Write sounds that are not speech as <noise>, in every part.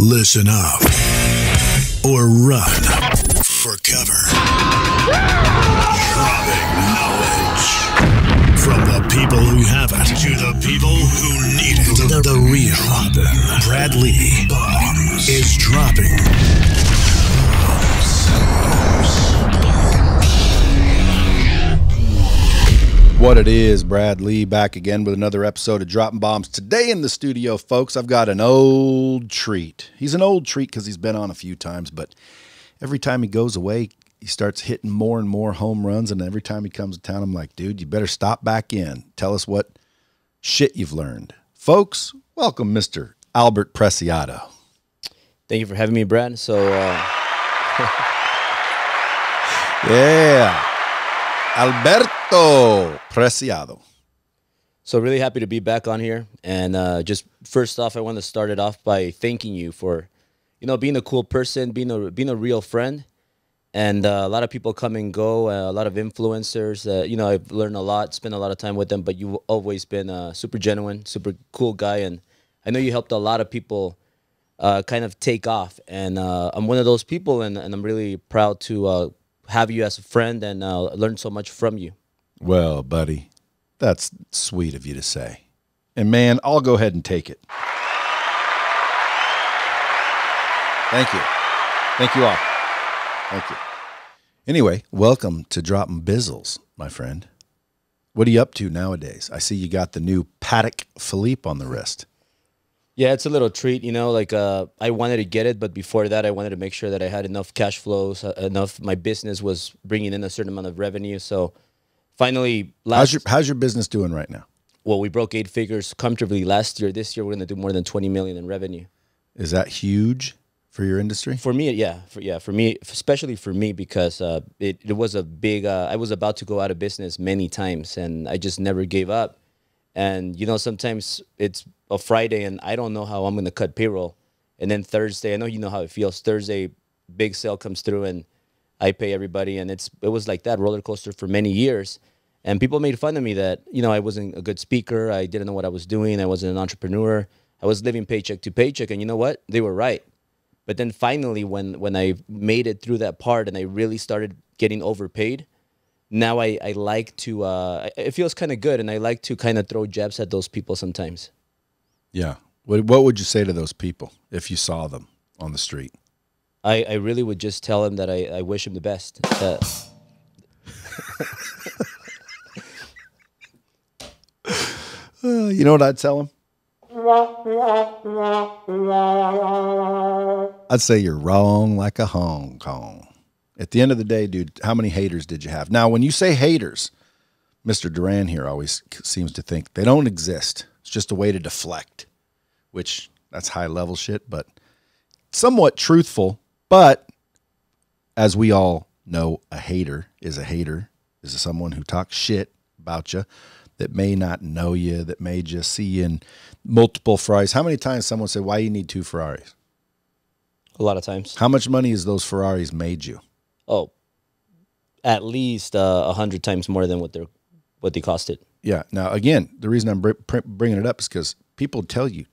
Listen up or run for cover. Dropping knowledge from the people who have it to the people who need it. The, the real Brad Lea is dropping. What it is, Brad Lea back again with another episode of Dropping Bombs. Today in the studio, folks, I've got an old treat. He's an old treat because he's been on a few times, but every time he goes away, he starts hitting more and more home runs. And every time he comes to town, I'm like, dude, you better stop back in. Tell us what shit you've learned. Folks, welcome, Mr. Albert Preciado. Thank you for having me, Brad. So, uh, <laughs> Yeah. Alberto Preciado. so really happy to be back on here. And uh, just first off, I want to start it off by thanking you for, you know, being a cool person, being a being a real friend. And uh, a lot of people come and go. Uh, a lot of influencers. Uh, you know, I've learned a lot, spent a lot of time with them. But you've always been a super genuine, super cool guy, and I know you helped a lot of people uh, kind of take off. And uh, I'm one of those people, and, and I'm really proud to uh, have you as a friend and uh, learn so much from you. Well, buddy, that's sweet of you to say. And man, I'll go ahead and take it. Thank you. Thank you all. Thank you. Anyway, welcome to Dropping Bizzles, my friend. What are you up to nowadays? I see you got the new Patek Philippe on the wrist. Yeah, it's a little treat, you know. Like uh, I wanted to get it, but before that, I wanted to make sure that I had enough cash flows, uh, enough. My business was bringing in a certain amount of revenue. So finally, last How's your how's your business doing right now? well, we broke eight figures comfortably last year. This year, we're going to do more than twenty million in revenue. Is that huge for your industry? For me, yeah, for yeah, for me, especially for me, because uh, it it was a big. Uh, I was about to go out of business many times, and I just never gave up. And you know, sometimes it's a Friday, and I don't know how I'm going to cut payroll. And then Thursday, I know you know how it feels. Thursday, big sale comes through, and I pay everybody, and it's it was like that roller coaster for many years. And people made fun of me that you know I wasn't a good speaker. I didn't know what I was doing. I wasn't an entrepreneur. I was living paycheck to paycheck, and you know what? They were right. But then finally, when when I made it through that part and I really started getting overpaid, now I, I like to uh, it feels kind of good, and I like to kind of throw jabs at those people sometimes. Yeah. What what would you say to those people if you saw them on the street? I, I really would just tell them that I, I wish him the best. Uh, Uh, <laughs> you know what I'd tell them? I'd say you're wrong like a Hong Kong. At the end of the day, dude, how many haters did you have? Now, when you say haters, Mr. Duran here always seems to think they don't exist. It's just a way to deflect, which that's high level shit, but somewhat truthful. But as we all know, a hater is a hater, is someone who talks shit about you that may not know you, that may just see you in multiple Ferraris. How many times someone said, Why you need two Ferraris? a lot of times. How much money has those Ferraris made you? Oh, at least uh, a hundred times more than what they're what they costed. Yeah. Now, again, the reason I'm br- bringing it up is because people tell you,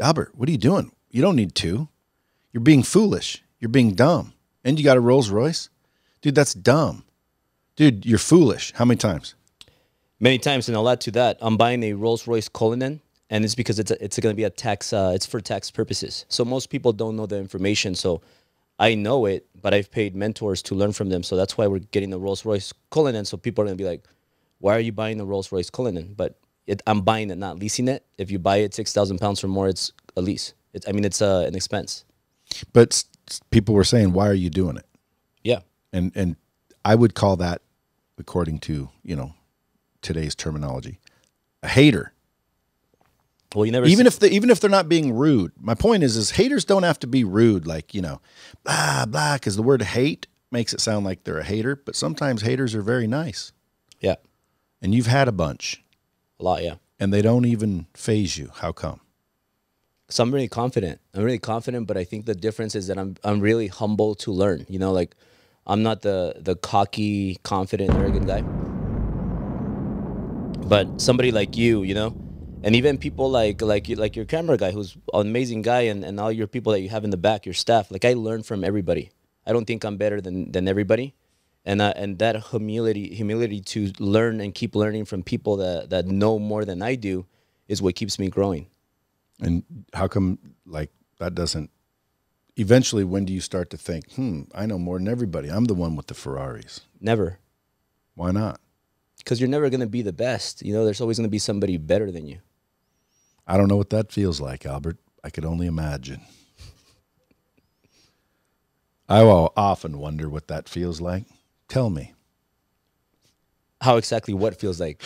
Albert, what are you doing? You don't need two. You're being foolish. You're being dumb. And you got a Rolls Royce? Dude, that's dumb. Dude, you're foolish. How many times? Many times, and a lot to that. I'm buying a Rolls Royce Cullinan, and it's because it's a, it's going to be a tax. Uh, it's for tax purposes. So most people don't know the information. So I know it, but I've paid mentors to learn from them. So that's why we're getting the Rolls Royce Cullinan. So people are going to be like, "Why are you buying the Rolls Royce Cullinan?" But it, I'm buying it, not leasing it. If you buy it six thousand pounds or more, it's a lease. It's, I mean, it's uh, an expense. But people were saying, Why are you doing it? Yeah. and and I would call that, according to you know today's terminology, a hater. Well, you never Even see- if they even if they're not being rude, my point is is haters don't have to be rude. Like you know, blah blah, because the word hate makes it sound like they're a hater. But sometimes haters are very nice, yeah, and you've had a bunch, a lot. Yeah. and they don't even phase you. How come? So I'm really confident. I'm really confident, but I think the difference is that I'm I'm really humble to learn. You know, like I'm not the the cocky, confident, arrogant guy. But somebody like you, you know, and even people like like you, like your camera guy, who's an amazing guy, and, and all your people that you have in the back, your staff. Like I learn from everybody. I don't think I'm better than than everybody, and uh, and that humility humility to learn and keep learning from people that that know more than I do is what keeps me growing. And how come like that doesn't eventually when do you start to think, hmm, I know more than everybody. I'm the one with the Ferraris. Never, Why not? Because you're never gonna be the best. You know, there's always gonna be somebody better than you. I don't know what that feels like, Albert. I could only imagine. I will often wonder what that feels like. Tell me, How exactly what feels like?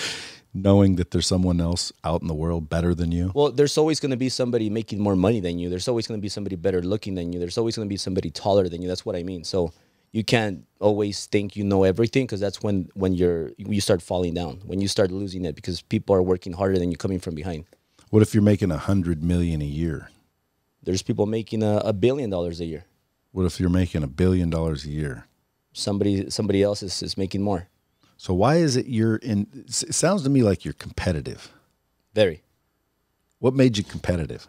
knowing that there's someone else out in the world better than you. Well, there's always going to be somebody making more money than you. There's always going to be somebody better looking than you. There's always going to be somebody taller than you. That's what I mean. So you can't always think you know everything because that's when when you're you start falling down. When you start losing it because people are working harder than you coming from behind. What if you're making a hundred million a year? There's people making a, a billion dollars a year. What if you're making a billion dollars a year? Somebody somebody else is, is making more. So why is it you're in? It sounds to me like you're competitive. Very. What made you competitive?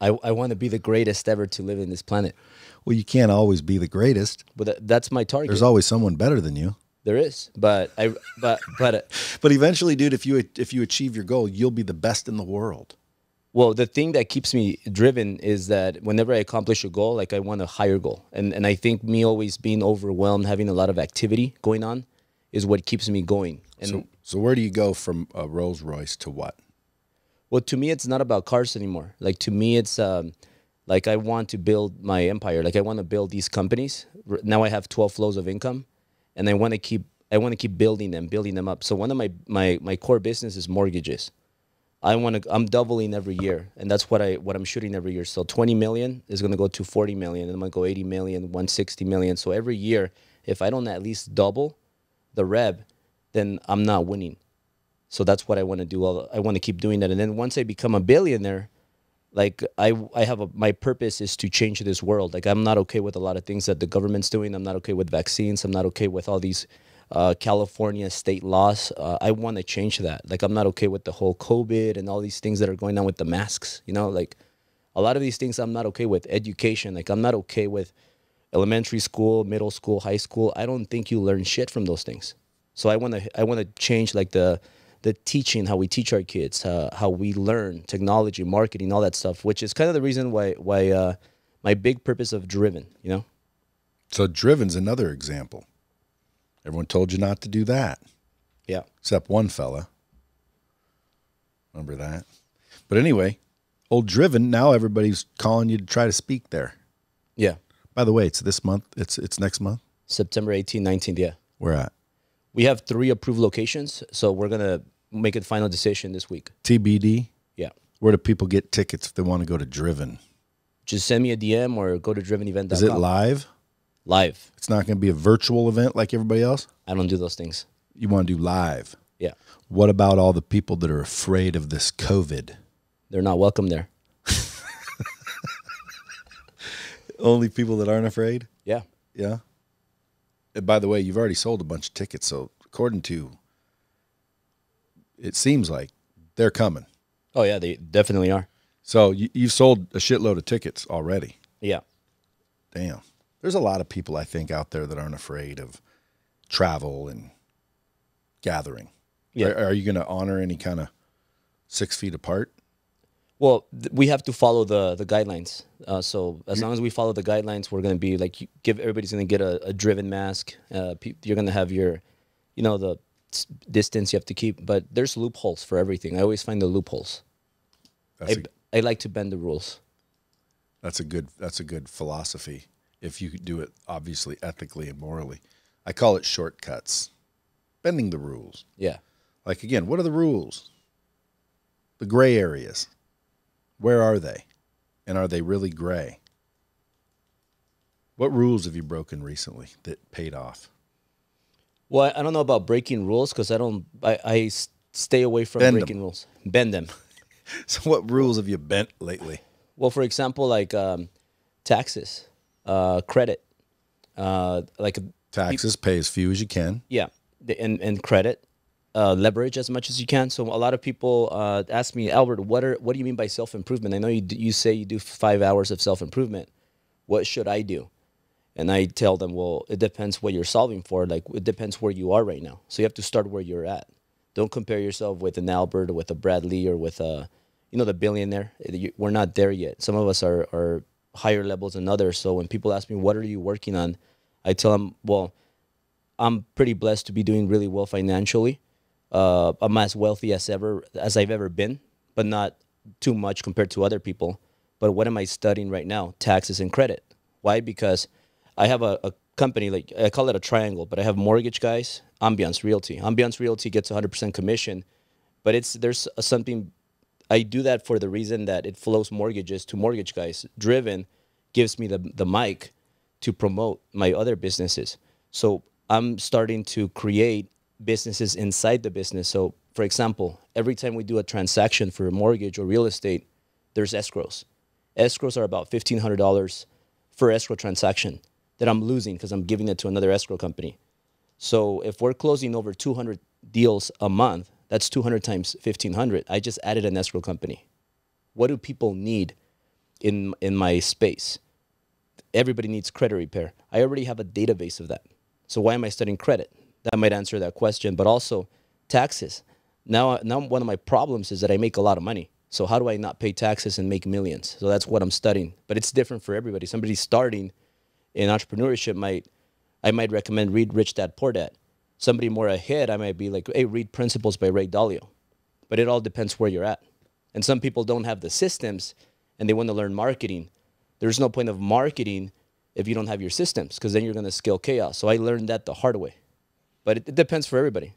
I, I want to be the greatest ever to live in this planet. Well, you can't always be the greatest. But that, that's my target. There's always someone better than you. there is. But I but but uh, <laughs> But eventually, dude, if you if you achieve your goal, you'll be the best in the world. Well, the thing that keeps me driven is that whenever I accomplish a goal, like I want a higher goal. And and I think me always being overwhelmed, having a lot of activity going on is what keeps me going. And So, so where do you go from a Rolls Royce to what? well, to me it's not about cars anymore. Like to me it's um like I want to build my empire. Like I want to build these companies. Now I have 12 flows of income and I want to keep I want to keep building them, building them up. So one of my my my core business is mortgages. I want to. I'm doubling every year, and that's what I what I'm shooting every year. So 20 million is going to go to 40 million, and I'm going to go 80 million, 160 million. So every year, if I don't at least double the rev, then I'm not winning. So that's what I want to do. I want to keep doing that, and then once I become a billionaire, like I I have a my purpose is to change this world. Like I'm not okay with a lot of things that the government's doing. I'm not okay with vaccines. I'm not okay with all these uh, California state laws. Uh, I want to change that. Like I'm not okay with the whole COVID and all these things that are going on with the masks. You know, like a lot of these things I'm not okay with. Education, like I'm not okay with elementary school, middle school, high school. I don't think you learn shit from those things. So I want to I want to change like the the teaching, how we teach our kids, uh, how we learn technology, marketing, all that stuff. Which is kind of the reason why why uh, my big purpose of driven. You know, So Driven's another example. Everyone told you not to do that, yeah, except one fella. Remember that? But anyway, old Driven. Now everybody's calling you to try to speak there. yeah. By the way, it's this month. It's it's next month. September 18th, 19th, yeah. We're at We have three approved locations, so we're gonna make a final decision this week. TBD. Yeah. Where do people get tickets if they want to go to Driven? Just send me a DM or go to drivenevent.com. Is it live? Live. It's not going to be a virtual event like everybody else. I don't do those things. You want to do live. Yeah. What about all the people that are afraid of this COVID? They're not welcome there. <laughs> Only people that aren't afraid? Yeah. Yeah. And by the way, you've already sold a bunch of tickets, so according to it seems like they're coming. Oh yeah, they definitely are. So you, you've sold a shitload of tickets already. Yeah. Damn. There's a lot of people I think out there that aren't afraid of travel and gathering. Yeah. Are, are you going to honor any kind of six feet apart? Well, th- we have to follow the the guidelines. Uh, so as long as we follow the guidelines, we're gonna be like give everybody's gonna get a, a driven mask. Uh, you're gonna have your, you know, the distance you have to keep. But there's loopholes for everything. I always find the loopholes. I, a, I like to bend the rules. that's a good that's a good philosophy. If you do it obviously ethically and morally, I call it shortcuts, bending the rules. Yeah. Like again, what are the rules? The gray areas. Where are they? And are they really gray? What rules have you broken recently that paid off? Well, I- I don't know about breaking rules because I don't. I stay away from Bend breaking rules. Bend them. <laughs> So what rules have you bent lately? Well, for example, like um, taxes, uh, credit, uh, like Taxes, pay as few as you can. yeah, the, and and credit. uh, leverage as much as you can. So a lot of people uh, ask me, Albert, what are what do you mean by self improvement? I know you you say you do five hours of self improvement. What should I do? And I tell them, well, it depends what you're solving for. Like it depends where you are right now. So you have to start where you're at. Don't compare yourself with an Albert or with a Brad Lea or with a, you know, the billionaire. We're not there yet. Some of us are are higher levels than others. So when people ask me, what are you working on? I tell them, well, I'm pretty blessed to be doing really well financially. Uh, I'm as wealthy as ever as I've ever been, but not too much compared to other people. But what am I studying right now? Taxes and credit. Why? Because I have a, a company like I call it a triangle, but I have mortgage guys, Ambiance Realty. Ambiance Realty gets 100% commission, but it's there's a, something I do that for the reason that it flows mortgages to mortgage guys. Driven gives me the the mic to promote my other businesses. So I'm starting to create businesses inside the business. So for example, every time we do a transaction for a mortgage or real estate, there's escrows. Escrows are about fifteen hundred dollars for escrow transaction that I'm losing because I'm giving it to another escrow company. So if we're closing over 200 deals a month, that's 200 times 1500. I just added an escrow company. What do people need in in my space? Everybody needs credit repair. I already have a database of that. So why am I studying credit? That might answer that question, but also taxes. Now now one of my problems is that I make a lot of money. So how do I not pay taxes and make millions? So that's what I'm studying. But it's different for everybody. Somebody starting in entrepreneurship might I might recommend read Rich Dad Poor Dad. Somebody more ahead, I might be like, hey, read Principles by Ray Dalio. But it all depends where you're at. And some people don't have the systems and they want to learn marketing. There's no point of marketing if you don't have your systems because then you're going to scale chaos. So I learned that the hard way. But it, it depends for everybody.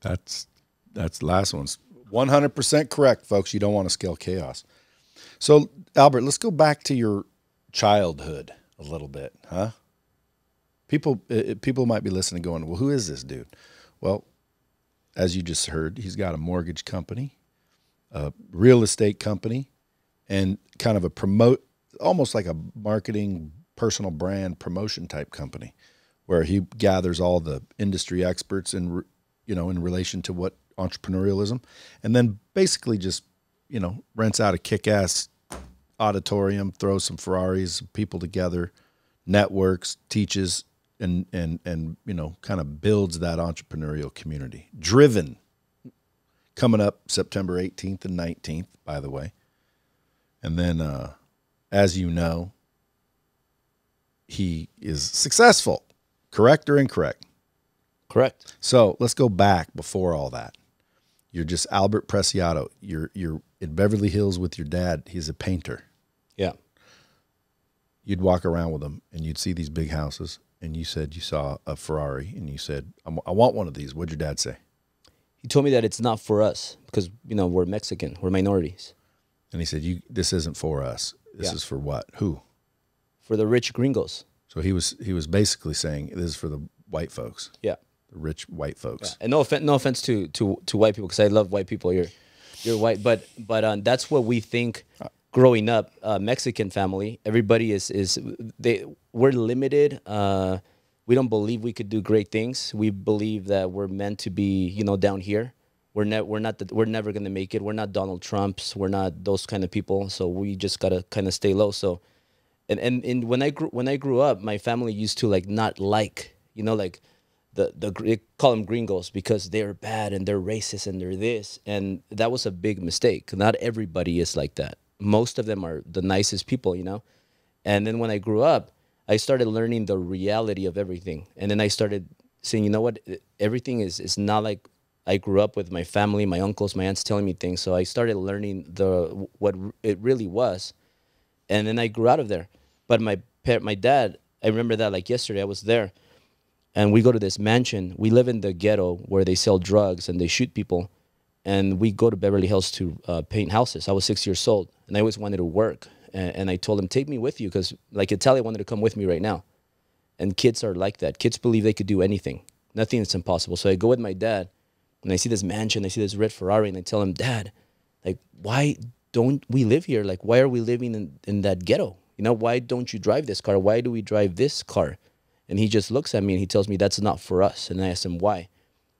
That's that's last one's one hundred percent correct, folks. You don't want to scale chaos. So, Albert, let's go back to your childhood a little bit, huh? People uh, people might be listening, going, "Well, who is this dude?" Well, as you just heard, he's got a mortgage company, a real estate company, and kind of a promote, almost like a marketing personal brand promotion type company, where he gathers all the industry experts in, you know, in relation to what entrepreneurialism, and then basically just, you know, rents out a kick-ass auditorium, throws some Ferraris, people together, networks, teaches, and and and you know, kind of builds that entrepreneurial community. Driven, coming up September 18th and 19th, by the way, and then, uh, as you know, he is successful. Correct or incorrect? Correct. So let's go back before all that. You're just Albert Preciado. You're you're in Beverly Hills with your dad. He's a painter. Yeah. You'd walk around with them and you'd see these big houses. And you said you saw a Ferrari and you said, "I'm- I want one of these. What'd your dad say? He told me that it's not for us because, you know, we're Mexican, we're minorities. And he said, "You this isn't for us. This Yeah. is for what? Who?" For the rich gringos. So he was he was basically saying this is for the white folks, Yeah. the rich white folks. And no offense, no offense to to to white people because I love white people. You're you're white, but but um, that's what we think. Growing up, uh, Mexican family, everybody is is they we're limited. Uh, we don't believe we could do great things. We believe that we're meant to be, you know, down here. We're ne- we're not the, we're never gonna make it. We're not Donald Trumps. We're not those kind of people. So we just gotta kind of stay low. So and, and and when I grew when I grew up, my family used to like not like you know like the the they call them gringos because they're bad and they're racist and they're this and that was a big mistake. Not everybody is like that. Most of them are the nicest people, you know. And then when I grew up, I started learning the reality of everything, and then I started saying, you know what, everything is is not like I grew up with my family, my uncles, my aunts telling me things. So I started learning the what it really was and then I grew out of there. But my my dad, I remember that like yesterday. I was there, and we go to this mansion. We live in the ghetto where they sell drugs and they shoot people, and we go to Beverly Hills to uh, paint houses. I was six years old, and I always wanted to work. And, and I told him, "Take me with you," because like Italia wanted to come with me right now. And kids are like that. Kids believe they could do anything. Nothing is impossible. So I go with my dad, and I see this mansion. I see this red Ferrari, and I tell him, "Dad, like why don't we live here like why are we living in, in that ghetto you know why don't you drive this car why do we drive this car and he just looks at me and he tells me that's not for us and i asked him why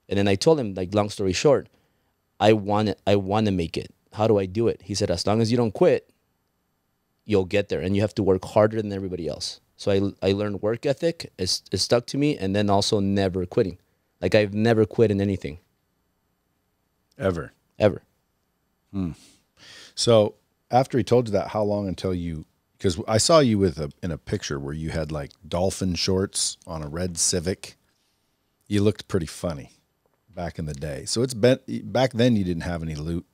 And then I told him, like, long story short, I want it. I want to make it. How do I do it? He said, as long as you don't quit, you'll get there, and you have to work harder than everybody else. So I I learned work ethic. It's, it stuck to me, and then also never quitting. Like I've never quit in anything Ever. ever. Hmm. So after he told you that, how long until you? Because I saw you with a in a picture where you had like dolphin shorts on a red Civic. You looked pretty funny back in the day. So it's been back then. You didn't have any loot.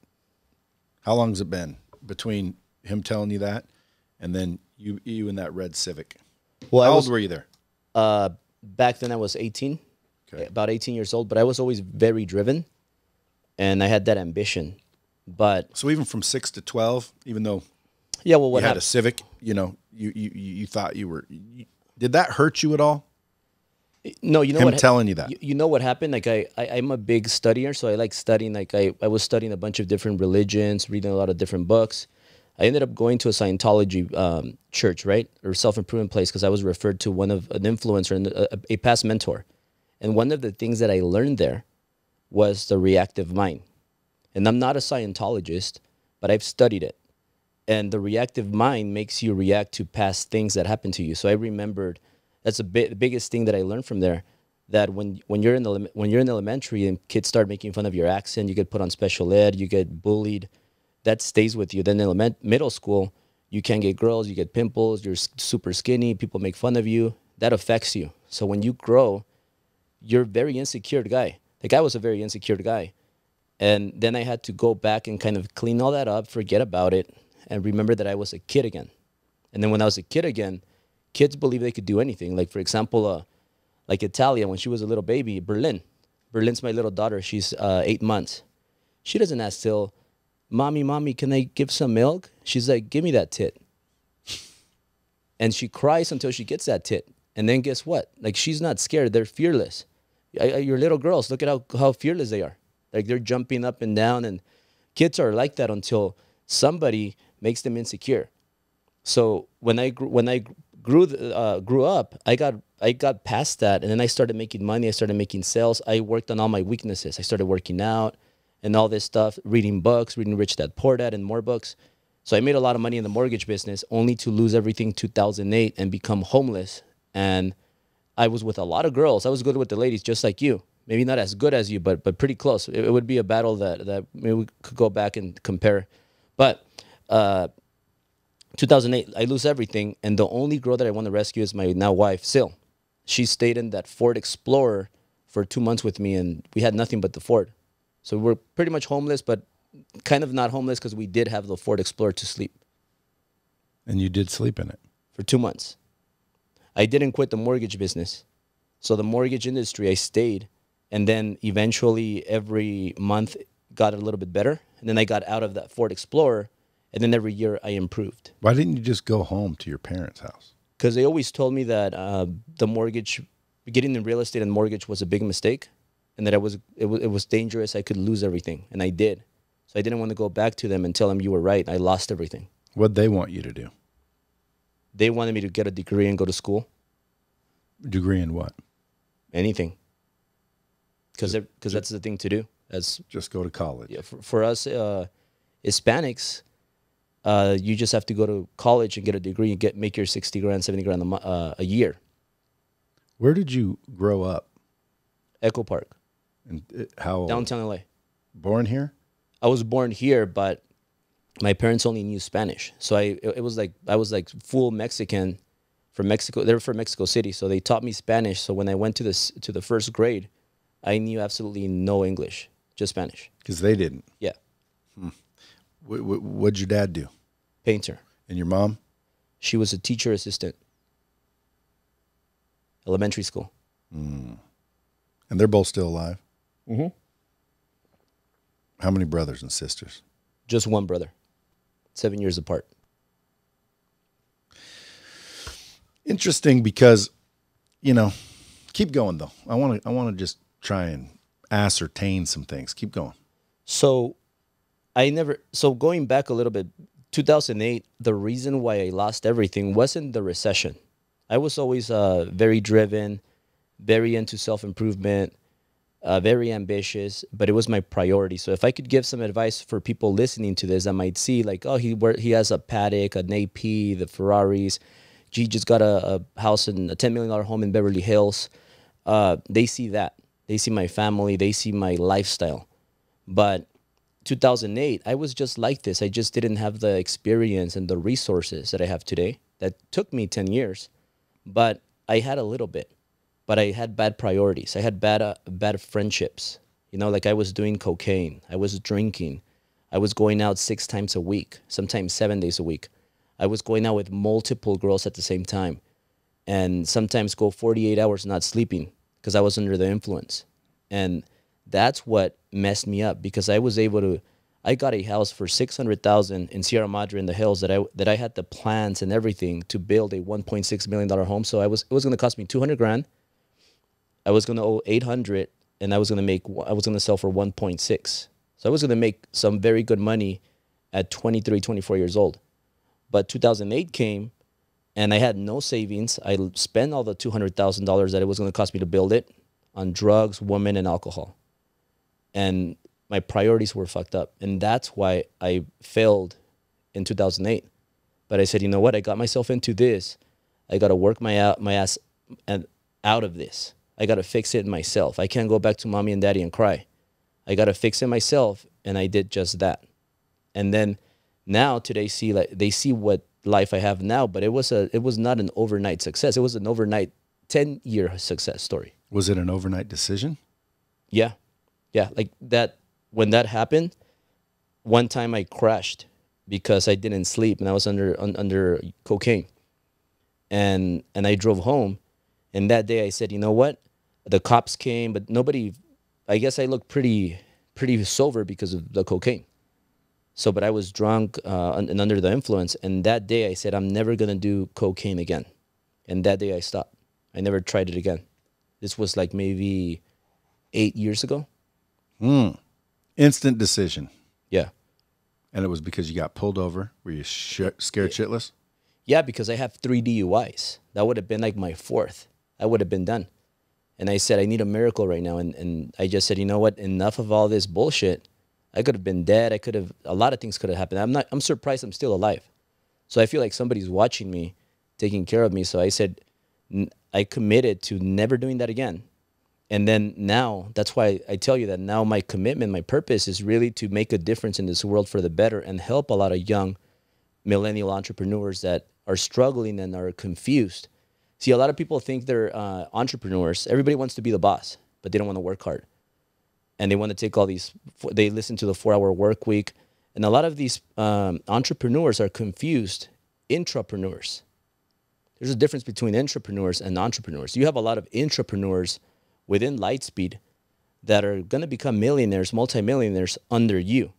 How long has it been between him telling you that and then you you in that red Civic? Well, I how was old were you there? uh, back then I was 18, Okay. about 18 years old, but I was always very driven, and I had that ambition. But So even from six to twelve, even though yeah, well, what you had a? Civic, you know, you you you you thought you were. You, did that hurt you at all? No, you know him what? ha- telling you that. You, you know what happened? Like I, I, I'm a big studier, so I like studying. Like I, I was studying a bunch of different religions, reading a lot of different books. I ended up going to a Scientology um, church, right, or self improvement place, because I was referred to one of an influencer and a, a past mentor. And one of the things that I learned there was the reactive mind. And I'm not a Scientologist, but I've studied it. And the reactive mind makes you react to past things that happened to you. So I remembered that's a bit, the biggest thing that I learned from there. That when when you're in the when you're in elementary and kids start making fun of your accent, you get put on special ed, you get bullied, that stays with you. Then in element, middle school, you can't get girls, you get pimples, you're super skinny, people make fun of you. That affects you. So when you grow, you're a very insecure guy. The guy was a very insecure guy. And then I had to go back and kind of clean all that up, forget about it, and remember that I was a kid again. And then when I was a kid again, kids believe they could do anything. Like for example, uh, like Italia when she was a little baby, Berlin. Berlin's my little daughter. She's uh, eight months. She doesn't ask still, "Mommy, mommy, can I give some milk?" She's like, "Give me that tit." <laughs> And she cries until she gets that tit. And then guess what? Like she's not scared. They're fearless. I, I- your little girls, look at how, how fearless they are. Like they're jumping up and down, and kids are like that until somebody makes them insecure. So when I when I grew uh, grew up, I got I got past that, and then I started making money. I started making sales. I worked on all my weaknesses. I started working out and all this stuff, reading books, reading Rich Dad Poor Dad, and more books. So I made a lot of money in the mortgage business, only to lose everything 2008 and become homeless. And I was with a lot of girls. I was good with the ladies, just like you. Maybe not as good as you, but but pretty close. It, it would be a battle that that maybe we could go back and compare. But uh, 2008, I lose everything, and the only girl that I want to rescue is my now wife, Sil. She stayed in that Ford Explorer for two months with me, and we had nothing but the Ford. So we're pretty much homeless, but kind of not homeless because we did have the Ford Explorer to sleep And you did sleep in it. for two months. I didn't quit the mortgage business. So the mortgage industry, I stayed. And then eventually every month got a little bit better. And then I got out of that Ford Explorer. And then every year I improved. Why didn't you just go home to your parents' house? Because they always told me that uh, the mortgage, getting in real estate and mortgage was a big mistake. And that I was, it, was, it was dangerous. I could lose everything. And I did. So I didn't want to go back to them and tell them you were right. I lost everything. What'd they want you to do? They wanted me to get a degree and go to school. Degree in what? anything because because that's the thing to do as Just go to college. yeah, for, for us uh, hispanics uh, you just have to go to college and get a degree and get make your 60 grand 70 grand a, uh, a year Where did you grow up? echo park And uh, how old? downtown la Born here? i was born here but my parents only knew spanish so i it, it was like i was like full mexican from mexico they were from mexico city so they taught me spanish so when i went to this to the first grade i knew absolutely no english just spanish Because they didn't. yeah What, what'd your dad do? painter And your mom? She was a teacher assistant. Elementary school. And they're both still alive? Mhm. How many brothers and sisters? Just one brother. Seven years apart. Interesting because, you know, keep going though. I want to. I want to just try and ascertain some things. Keep going. So I never so going back a little bit, 2008, the reason why I lost everything wasn't the recession. I was always uh, very driven, very into self improvement. uh, very ambitious, but it was my priority. So if I could give some advice for people listening to this, I might see like, oh, he he has a Patek, an AP, the Ferraris. He just got a, a house in a ten million dollar home in Beverly Hills. Uh, they see that. They see my family. They see my lifestyle. But 2008, I was just like this. I just didn't have the experience and the resources that I have today. That took me 10 years, but I had a little bit. But I had bad priorities. I had bad uh, bad friendships. You know, like I was doing cocaine. I was drinking. I was going out six times a week, sometimes seven days a week. I was going out with multiple girls at the same time, and sometimes go 48 hours not sleeping because I was under the influence. And that's what messed me up because I was able to I got a house for 600,000 in Sierra Madre in the hills that I that I had the plans and everything to build a 1.6 million dollar home. So I was it was going to cost me 200 grand. I was going to owe 800 and I was going to make I was going to sell for 1.6 so I was going to make some very good money at 23 24 years old. But 2008 came and I had no savings. I spent all the $200,000 that it was going to cost me to build it on drugs women and alcohol and my priorities were fucked up. And that's why i failed in 2008 but i said you know what? I got myself into this. I got to work my out my ass and out of this. I got to fix it myself. I can't go back to mommy and daddy and cry. I got to fix it myself and i did just that. And then now today see like they see what life i have now but it was a it was not an overnight success. It was an overnight 10 year success story. Was it an overnight decision? yeah. Yeah. Like that, when that happened, one time I crashed because I didn't sleep and I was under, un, under cocaine. And, and I drove home. And that day I said, you know what? The cops came, but nobody, I guess I looked pretty, pretty sober because of the cocaine. So, but I was drunk uh, and under the influence. And that day I said, I'm never going to do cocaine again. And that day I stopped. I never tried it again. This was like maybe eight years ago. Hmm. Instant decision. Yeah. And it was because you got pulled over. Were you sh- scared shitless? Yeah, because I have three DUIs. That would have been like my fourth. I would have been done. And I said, I need a miracle right now. And, and I just said, you know what? Enough of all this bullshit. I could have been dead. I could have, a lot of things could have happened. I'm not, I'm surprised I'm still alive. So I feel like somebody's watching me, taking care of me. So I said, n- I committed to never doing that again. And then now, that's why I tell you that now my commitment, my purpose is really to make a difference in this world for the better and help a lot of young millennial entrepreneurs that are struggling and are confused. See, a lot of people think they're uh, entrepreneurs. Everybody wants to be the boss, but they don't want to work hard. And they want to take all these, they listen to the four hour work week. And a lot of these um, entrepreneurs are confused intrapreneurs. There's a difference between entrepreneurs and entrepreneurs. You have a lot of intrapreneurs within Lightspeed that are going to become millionaires, multimillionaires under you.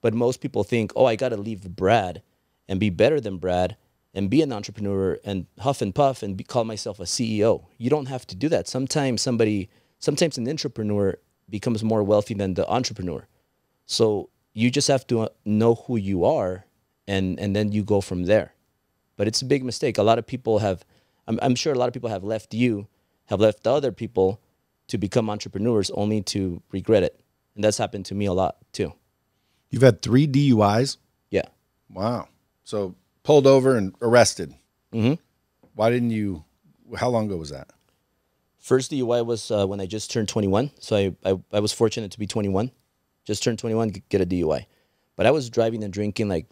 But most people think, oh, I got to leave Brad and be better than Brad and be an entrepreneur and huff and puff and be, call myself a CEO. You don't have to do that. Sometimes somebody, sometimes an intrapreneur becomes more wealthy than the entrepreneur. So you just have to uh, know who you are and, and then you go from there. But it's a big mistake. A lot of people have, I'm, I'm sure a lot of people have left you, have left other people to become entrepreneurs only to regret it. And that's happened to me a lot too. You've had three DUIs. Yeah. Wow. So pulled over and arrested. hmm Why didn't you? How long ago was that? First DUI was uh, when I just turned 21. So I, I, I was fortunate to be 21. Just turned 21, get a DUI. But I was driving and drinking like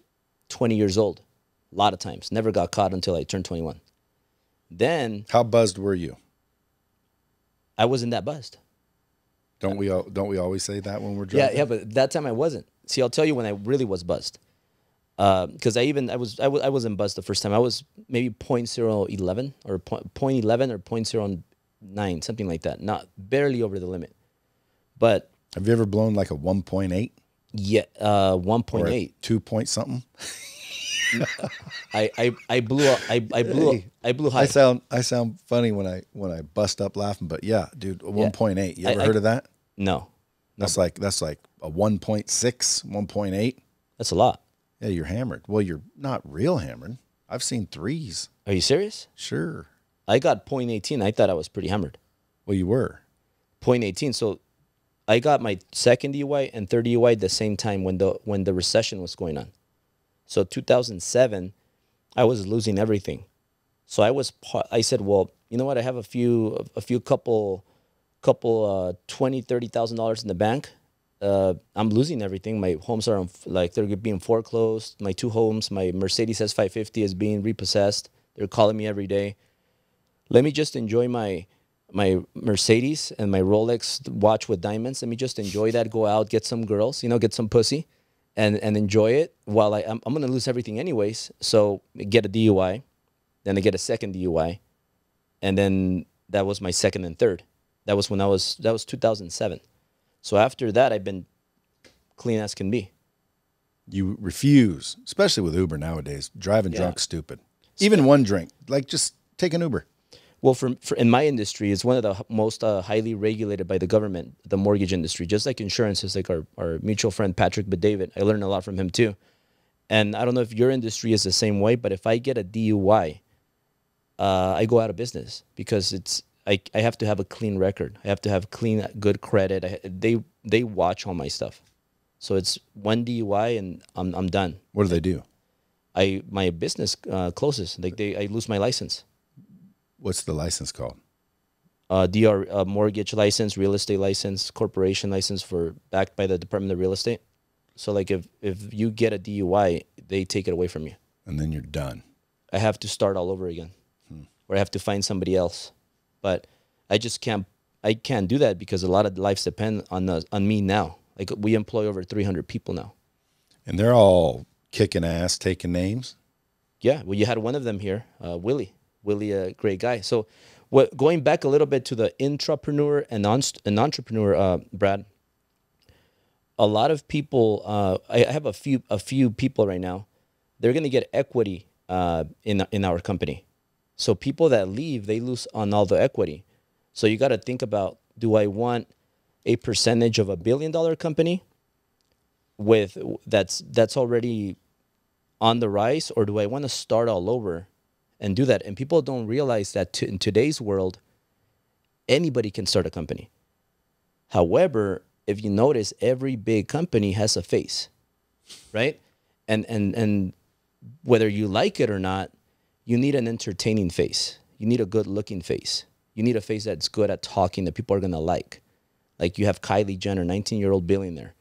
20 years old, a lot of times. Never got caught until I turned 21. Then How buzzed were you? I wasn't that buzzed. Don't we? al- Don't we always say that when we're Yeah, driving? yeah, but that time I wasn't. See, I'll tell you when I really was buzzed. Because I even I was I w- I wasn't buzzed the first time. I was maybe 0.011 or point, 0.11 or 0.09, something like that. Not barely over the limit. But Have you ever blown like a 1.8 yeah, uh, or 1.8. 2 point something? <laughs> I, I I blew up. I I blew Hey, I blew high. I sound I sound funny when I when I bust up laughing, but yeah, dude, a 1.8. You ever I- heard of that? no, That's like that's like a 1.6, 1.8. that's a lot. Yeah, you're hammered. Well, you're not real hammered. I've seen threes. Are you serious? Sure. I got 0.18. I thought I was pretty hammered. Well, you were. 0.18. So I got my second DUI and third DUI at the same time when the when the recession was going on. So 2007, I was losing everything. So I was I said, well, you know what? I have a few a few couple couple uh 20 30,000 dollars in the bank. Uh, I'm losing everything. My homes are on, like they're being foreclosed. My two homes, my Mercedes S550 is being repossessed. They're calling me every day. Let me just enjoy my my Mercedes and my Rolex watch with diamonds. Let me just enjoy that. Go out, get some girls, you know, get some pussy, and and enjoy it. While I I'm, I'm gonna lose everything anyways. So get a DUI, then I get a second DUI, and then that was my second and third. That was when I was that was 2007. So after that, I've been clean as can be. You refuse, especially with Uber nowadays. Driving drunk, stupid. Even one drink, like just take an Uber. Well, for, for in my industry, it's one of the most uh, highly regulated by the government, the mortgage industry. Just like insurance is like our, our mutual friend Patrick Bet-David. I learned a lot from him too. And I don't know if your industry is the same way, but if I get a DUI, uh, I go out of business because it's I, I have to have a clean record. I have to have clean, good credit. I, they they watch all my stuff, so it's one DUI and I'm I'm done. What do they do? I my business uh, closes. Like they I lose my license. What's the license called? uh, DR uh, mortgage license, real estate license, corporation license for backed by the Department of Real Estate. So like if if you get a DUI, they take it away from you. And then you're done. I have to start all over again, or I have to find somebody else. But I just can't. I can't do that because a lot of lives depend on the, on me now. Like we employ over 300 people now. And they're all kicking ass, taking names. Yeah, well, you had one of them here, uh, Willie. Willie, a great guy. So, what going back a little bit to the intrapreneur and non an entrepreneur, uh, Brad. A lot of people, uh, I I have a few a few people right now. They're gonna get equity uh, in in our company. So people that leave, they lose on all the equity. So you got to think about: Do I want a percentage of a billion dollar company with that's that's already on the rise or do I want to start all over and do that? And people don't realize that to, in today's world, anybody can start a company. However, if you notice, every big company has a face, right? And and and whether you like it or not, you need an entertaining face. You need a good looking face. You need a face that's good at talking that people are gonna like. Like you have Kylie Jenner, 19 year old billionaire.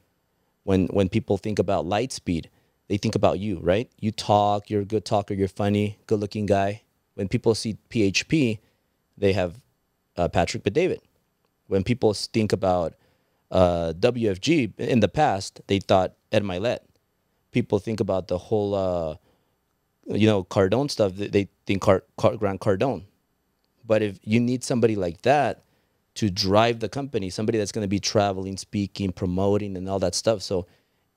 When when people think about Lightspeed, they think about you, right? You talk, you're a good talker, you're funny, good looking guy. When people see PHP, they have uh, Patrick Bet-David. When people think about uh, WFG in the past, they thought Ed Mylett. People think about the whole, uh, you know, Cardone stuff. They think Car- Car- Grant Cardone. But if you need somebody like that to drive the company, somebody that's going to be traveling, speaking, promoting, and all that stuff. So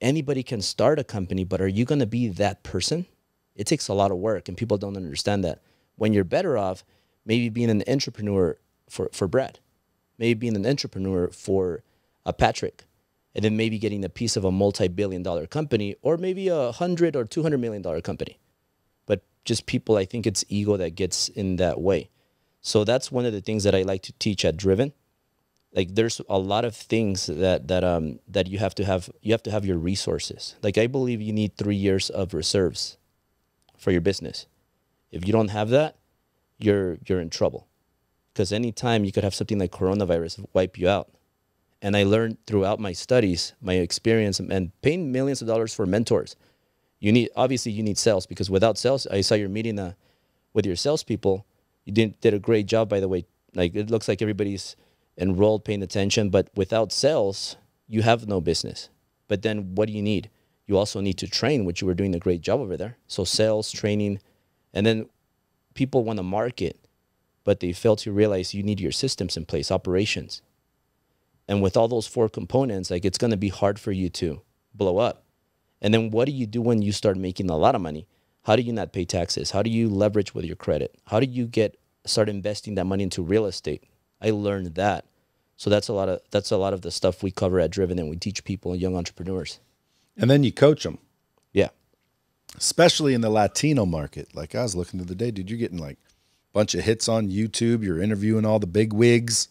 anybody can start a company, but are you going to be that person? It takes a lot of work, and people don't understand that. When you're better off, maybe being an intrapreneur for, for Brad, maybe being an intrapreneur for a Patrick, and then maybe getting a piece of a multi-billion dollar company, or maybe a hundred or two hundred million dollar company. But just people, I think it's ego that gets in that way. So that's one of the things that I like to teach at Driven. Like there's a lot of things that that um that you have to have you have to have your resources. Like I believe you need 3 years of reserves for your business. If you don't have that, you're you're in trouble. Cuz anytime you could have something like coronavirus wipe you out. And I learned throughout my studies, my experience and paying millions of dollars for mentors. You need obviously you need sales because without sales, I saw your meeting uh, with your salespeople. You did did a great job, by the way. Like it looks like everybody's enrolled, paying attention. But without sales, you have no business. But then what do you need? You also need to train, which you were doing a great job over there. So sales, training, and then people want to market, but they fail to realize you need your systems in place, operations. And with all those four components, like it's going to be hard for you to blow up. And then what do you do when you start making a lot of money? How do you not pay taxes? How do you leverage with your credit? How do you get start investing that money into real estate? I learned that. So that's a lot of that's a lot of the stuff we cover at Driven and we teach people and young entrepreneurs. And then you coach them, Yeah. especially in the Latino market. Like I was looking the other day, dude, you're getting like a bunch of hits on YouTube. You're interviewing all the big wigs.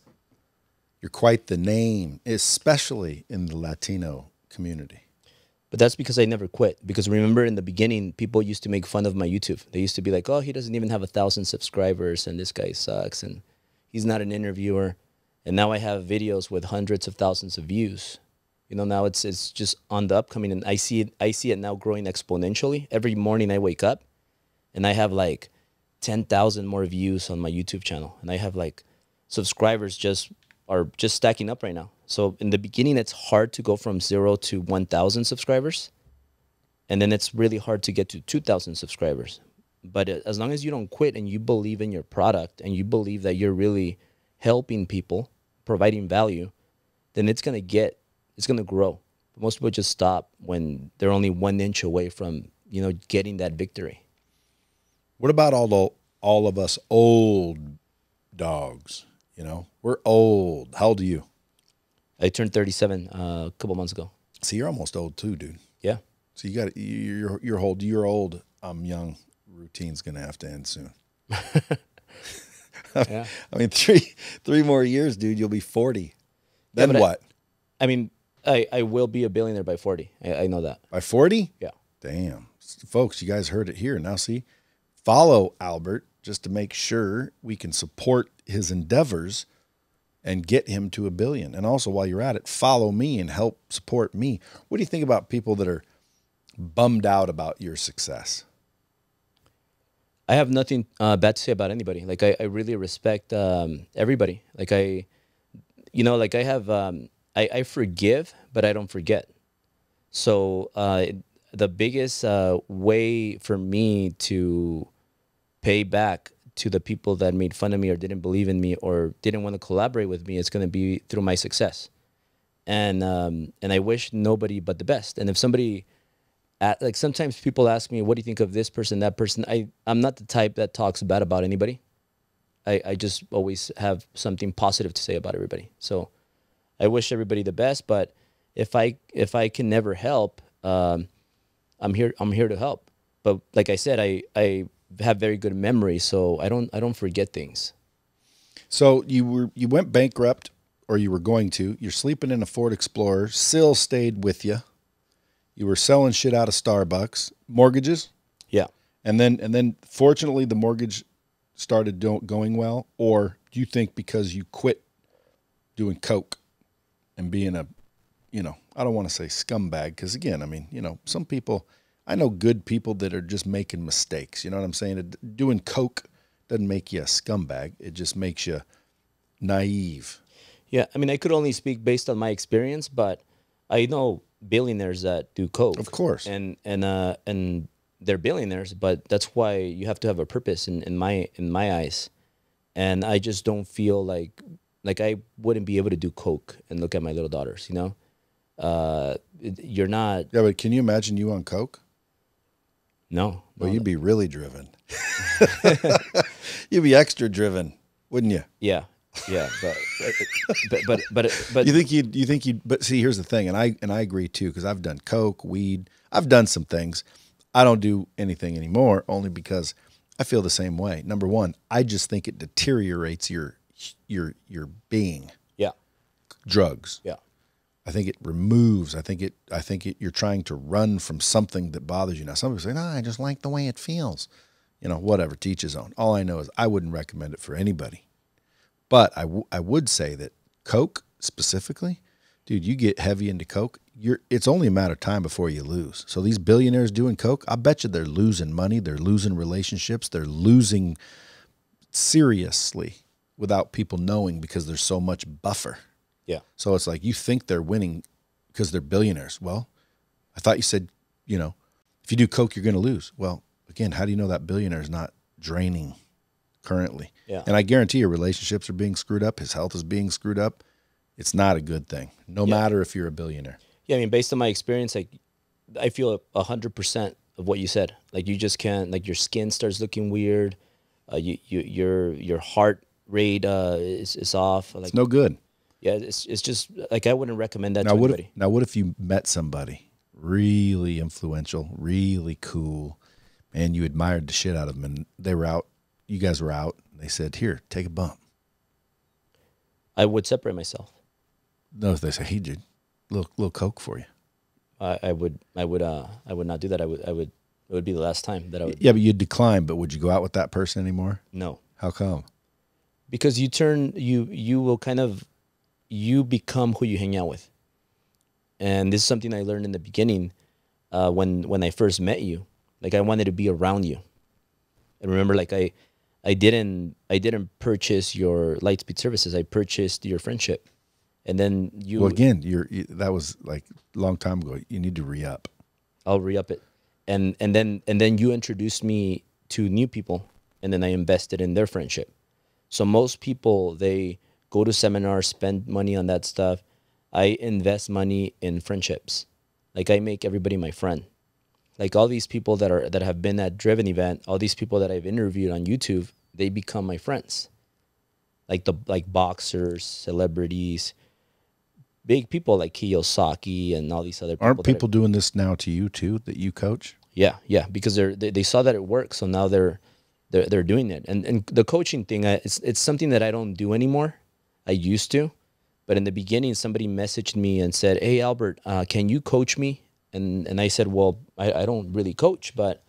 You're quite the name, especially in the Latino community. But that's because I never quit. Because remember in the beginning, people used to make fun of my YouTube. They used to be like, "Oh, he doesn't even have a thousand subscribers, and this guy sucks, and he's not an interviewer." And now I have videos with hundreds of thousands of views. You know, now it's it's just on the upcoming, and I see it. I see it now growing exponentially. Every morning I wake up, and I have like ten thousand more views on my YouTube channel, and I have like subscribers just are just stacking up right now. So in the beginning, it's hard to go from zero to 1,000 subscribers. And then it's really hard to get to 2,000 subscribers. But uh, as long as you don't quit and you believe in your product and you believe that you're really helping people, providing value, then it's going to get, it's going to grow. But Most people just stop when they're only one inch away from, you know, getting that victory. What about all the all of us old dogs? You know, we're old. How old are you? I turned 37 uh, a couple months ago. See, you're almost old too, dude. Yeah. So you got you're you're old. You're old. I'm young. Routine's gonna have to end soon. <laughs> <laughs> Yeah. I mean, three three more years, dude. You'll be forty. Then but I- what? I mean, I, I will be a billionaire by 40. I, I know that. By forty? Yeah. Damn, folks, you guys heard it here. Now, see, follow Albert just to make sure we can support his endeavors and get him to a billion. And also, while you're at it, follow me and help support me. What do you think about people that are bummed out about your success? I have nothing uh, bad to say about anybody. Like I, I really respect um, everybody. Like I, you know, like I have, um, I, I forgive, but I don't forget. So uh, the biggest uh, way for me to pay back to the people that made fun of me or didn't believe in me or didn't want to collaborate with me is going to be through my success. And um, and I wish nobody but the best. And if somebody at, like sometimes people ask me, "What do you think of this person, that person?" I I'm not the type that talks bad about anybody. I I just always have something positive to say about everybody. So I wish everybody the best. But if I if I can never help, um, I'm here I'm here to help. But like I said, I I have very good memory, so I don't I don't forget things. So you were you went bankrupt, or you were going to. You're sleeping in a Ford Explorer. Still stayed with you. You were selling shit out of Starbucks. Mortgages, Yeah. and then and then fortunately the mortgage started do- going well. Or do you think because you quit doing coke and being a, you know, I don't want to say scumbag because again, I mean, you know, some people. I know good people that are just making mistakes. You know what I'm saying? Doing coke doesn't make you a scumbag. It just makes you naive. Yeah, I mean, I could only speak based on my experience, but I know billionaires that do coke, Of course. and and uh and they're billionaires, but that's why you have to have a purpose in, in my in my eyes, and I just don't feel like like I wouldn't be able to do coke and look at my little daughters, you know. Uh, you're not Yeah, but can you imagine you on coke? no, Well, no, you'd be really driven. <laughs> you'd be extra driven, wouldn't you? yeah, yeah, but uh, but but but but You think you'd you think you'd but see here's the thing, and I and I agree too, because I've done coke, weed, I've done some things. I don't do anything anymore only because I feel the same way. Number one, I just think it deteriorates your your your being. yeah, Drugs. yeah. I think it removes. I think it. I think it, you're trying to run from something that bothers you. Now, some people say, "No, I just like the way it feels." You know, whatever. Teach his own. All I know is I wouldn't recommend it for anybody. But I, w- I would say that Coke specifically, dude, you get heavy into Coke, you're. It's only a matter of time before you lose. So these billionaires doing Coke, I bet you they're losing money. They're losing relationships. They're losing seriously without people knowing because there's so much buffer. Yeah. So it's like you think they're winning because they're billionaires. Well, I thought you said, you know, if you do coke, you're going to lose. Well, again, how do you know that billionaire is not draining currently? Yeah. And I guarantee your relationships are being screwed up. His health is being screwed up. It's not a good thing, no matter if you're a billionaire. Yeah, I mean, based on my experience, like I feel a hundred percent of what you said. Like you just can't. Like your skin starts looking weird. Uh, you, you your your heart rate uh, is is off. Like It's no good. yeah, it's it's just like I wouldn't recommend that Now to what, if, anybody. now, what if you met somebody really influential, really cool, and you admired the shit out of them, and they were out, you guys were out, they said, "Here, take a bump." I would separate myself. No, they say, "Hey, dude, little little coke for you." I, I would I would uh I would not do that. I would I would it would be the last time that I would Yeah, but you'd decline. But would you go out with that person anymore? no. How come? because you turn you you will kind of you become who you hang out with and this is something i learned in the beginning uh, when when i first met you like i wanted to be around you and remember like i i didn't i didn't purchase your lightspeed services i purchased your friendship and then you Well, again, you're you, that was like a long time ago. You need to re up. I'll re-up it. And and then and then you introduced me to new people and then I invested in their friendship. So most people they go to seminars, spend money on that stuff. I invest money in friendships. Like I make everybody my friend. Like all these people that are that have been at Driven event, all these people that I've interviewed on YouTube, they become my friends. Like the like boxers, celebrities, big people like Kiyosaki and all these other people. Aren't people doing this now to you too? That you coach? yeah, yeah, because they're they, they saw that it works, so now they're they're they're doing it. And and the coaching thing, I, it's it's something that I don't do anymore. I used to, but in the beginning, somebody messaged me and said, "Hey Albert, uh, can you coach me?" And and I said, "Well, I, I don't really coach, but."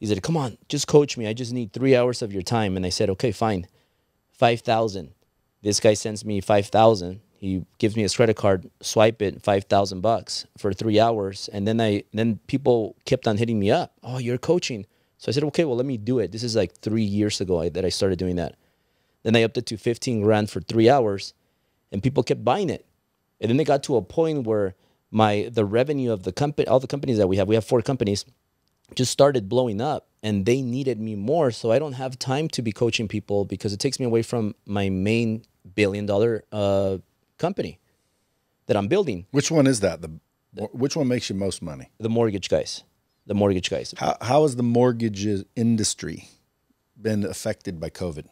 He said, "Come on, just coach me. I just need three hours of your time." And I said, "Okay, fine, five thousand. This guy sends me five thousand. He gives me his credit card, swipe it, five thousand bucks for three hours, and then I then people kept on hitting me up. Oh, you're coaching. So I said, okay, well let me do it. This is like three years ago I, that I started doing that. Then I upped it to fifteen grand for three hours, and people kept buying it. And then it got to a point where my the revenue of the company, all the companies that we have, we have four companies, just started blowing up and they needed me more so i don't have time to be coaching people because it takes me away from my main billion dollar uh, company that i'm building Which one is that? The which one makes you most money? the mortgage guys the mortgage guys How how has the mortgage industry been affected by COVID?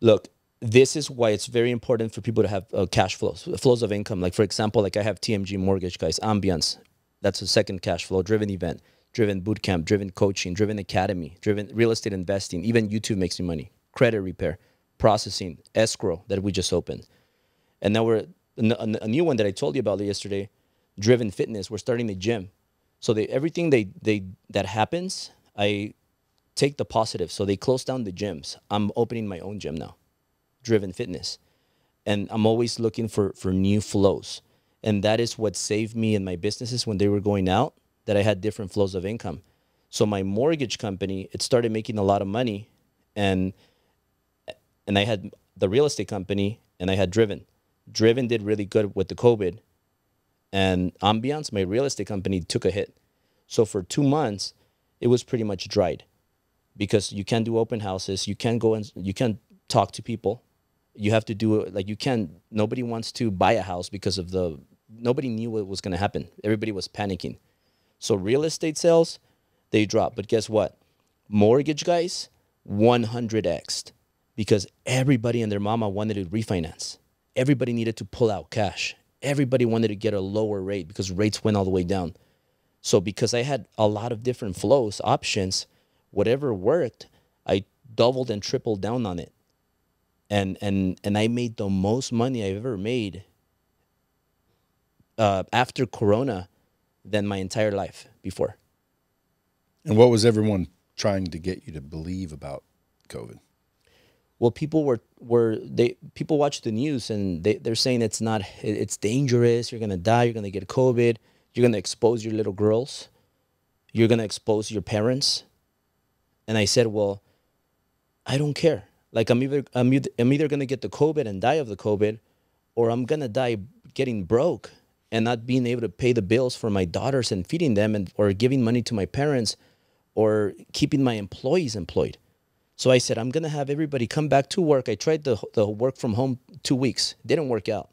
look this is why it's very important for people to have uh, cash flows flows of income. Like for example like i have tmg mortgage guys ambiance. That's a second cash flow driven event driven bootcamp driven coaching driven academy driven real estate investing. Even youtube makes me money. Credit repair processing escrow that we just opened. And now we're a a new one that i told you about yesterday driven fitness. We're starting a gym. So they everything they they that happens i take the positive. So they close down the gyms. I'm opening my own gym now driven fitness. And i'm always looking for for new flows. And that is what saved me in my businesses when they were going out that i had different flows of income. So my mortgage company it started making a lot of money and and i had the real estate company and i had driven. Driven did really good with the covid and ambiance my real estate company took a hit. So for two months it was pretty much dried because you can't do open houses you can't go and you can't talk to people you have to do it like you can't nobody wants to buy a house because of the nobody knew what was going to happen. Everybody was panicking. So real estate sales they dropped but guess what? Mortgage guys 100x because everybody and their mama wanted to refinance. Everybody needed to pull out cash. Everybody wanted to get a lower rate because rates went all the way down. So because I had a lot of different flows, options, whatever worked, I doubled and tripled down on it. And and and I made the most money I've ever made uh, after Corona than my entire life before. And what was everyone trying to get you to believe about COVID? Well, people were were they people watch the news and they they're saying it's not it's dangerous. You're gonna die. You're gonna get COVID. You're gonna expose your little girls. You're gonna expose your parents. And I said, well, I don't care. Like I'm either I'm either, I'm either gonna get the COVID and die of the COVID, or I'm gonna die getting broke and not being able to pay the bills for my daughters and feeding them and or giving money to my parents or keeping my employees employed. So I said, I'm gonna have everybody come back to work. I tried the the work from home two weeks. Didn't work out.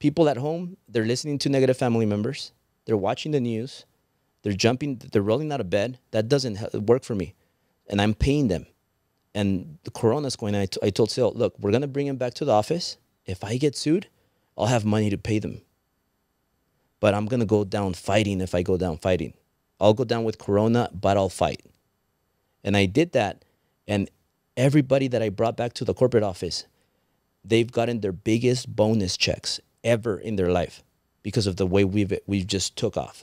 People at home, they're listening to negative family members. They're watching the news. They're jumping. They're rolling out of bed. That doesn't work for me, and I'm paying them. And the corona's going. on. I, t- I told Sale, look, we're gonna bring him back to the office. If I get sued, I'll have money to pay them. But I'm gonna go down fighting. If I go down fighting, I'll go down with Corona, but I'll fight. And I did that, and everybody that I brought back to the corporate office, they've gotten their biggest bonus checks ever in their life because of the way we've we've just took off.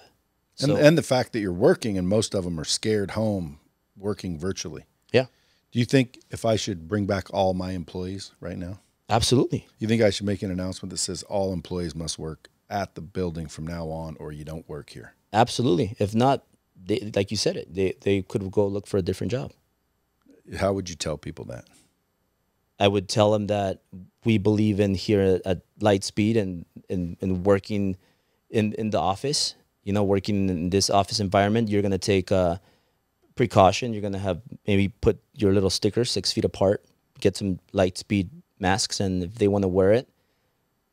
And, and the fact that you're working and most of them are scared home working virtually. yeah, Do you think if I should bring back all my employees right now? absolutely. You think I should make an announcement that says all employees must work at the building from now on or you don't work here? Absolutely. If not, they, like you said it, they, they could go look for a different job. How would you tell people that? I would tell them that we believe in here at Lightspeed and, and, and working in, in the office, you know, working in this office environment, you're going to take uh, precaution. You're going to have maybe put your little sticker six feet apart, get some light speed masks. And if they want to wear it,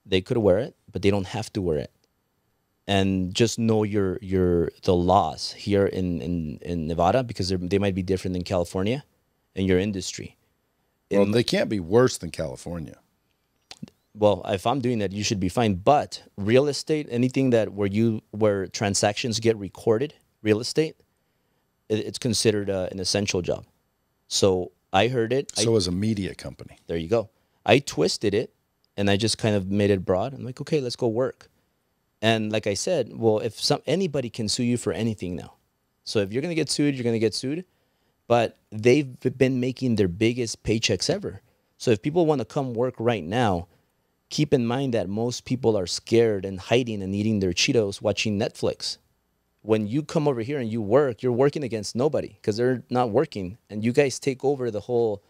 they could wear it, but they don't have to wear it. And just know your your the laws here in, in, in Nevada because they're- might be different than California in your industry. Well, they can't be worse than California. well if i'm doing that you should be fine but real estate anything that where you where transactions get recorded real estate it's considered uh, an essential job. So i heard it. I, So as a media company. there you go. I twisted it and i just kind of made it broad. I'm like okay let's go work. And like i said well if some anybody can sue you for anything now. So if you're going to get sued you're going to get sued. But they've been making their biggest paychecks ever. So if people want to come work right now keep in mind that most people are scared and hiding and eating their Cheetos watching Netflix. When you come over here and you work, you're working against nobody because they're not working, and you guys take over the whole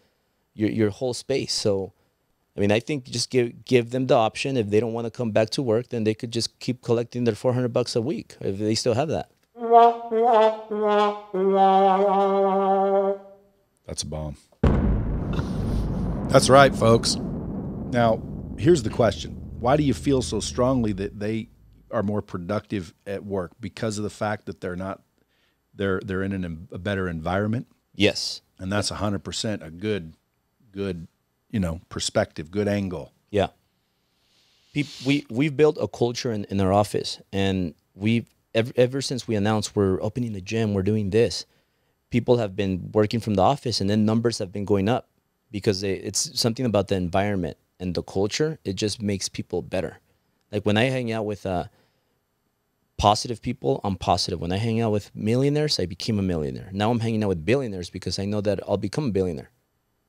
your your whole space. So, I mean, I think just give give them the option. If they don't want to come back to work, then they could just keep collecting their 400 bucks a week if they still have that. That's a bomb. That's right, folks. Now, here's the question Why do you feel so strongly that they are more productive at work? Because of the fact that they're not, they're, they're in an, a better environment? Yes. And that's 100% a good, good, you know, perspective, good angle. Yeah. We we've built a culture in, in our office, and we've ever, ever since we announced we're opening a gym, we're doing this. People have been working from the office, and then numbers have been going up because they, it's something about the environment and the culture. It just makes people better. Like when I hang out with uh, positive people, I'm positive. When I hang out with millionaires, I became a millionaire. Now I'm hanging out with billionaires because I know that I'll become a billionaire.